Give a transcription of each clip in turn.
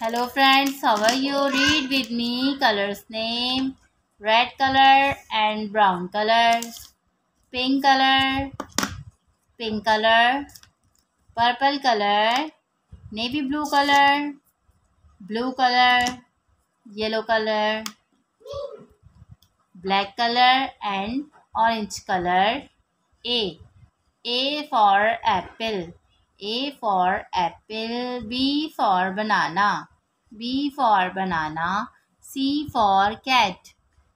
Hello friends, how are you? Read with me colors name. Red color and brown colors. Pink color, pink color, purple color, navy blue color, blue color, yellow color, black color and orange color. A. A for apple. A for apple, B for banana, B for banana, C for cat,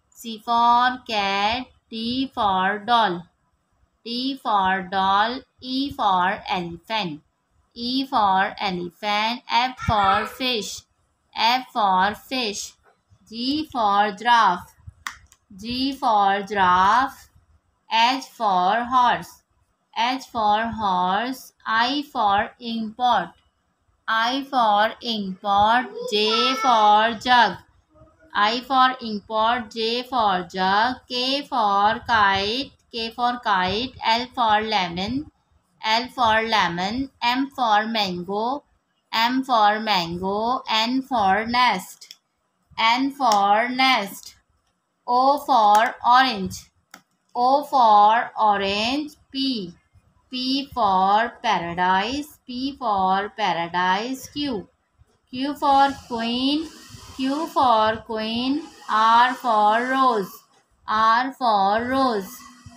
C for cat, D for doll, D for doll, E for elephant, E for elephant, F for fish, F for fish, G for giraffe, G for giraffe, H for horse. H for horse, I for import, I for import, J for jug, I for import, J for jug, K for kite, K for kite, L for lemon, L for lemon, M for mango, M for mango, N for nest, N for nest, O for orange, O for orange, P P for paradise, P for paradise, Q. Q for queen, Q for queen, R for rose, R for rose,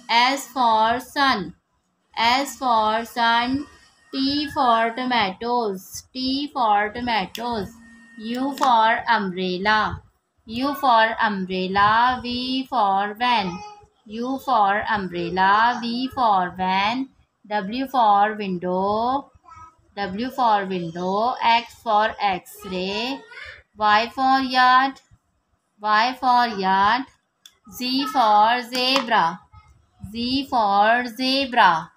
S for sun, S for sun, T for tomatoes, T for tomatoes, U for umbrella, U for umbrella, V for van, U for umbrella, V for van, W for window, W for window, X for X-ray, Y for yard, Y for yard, Z for zebra, Z for zebra.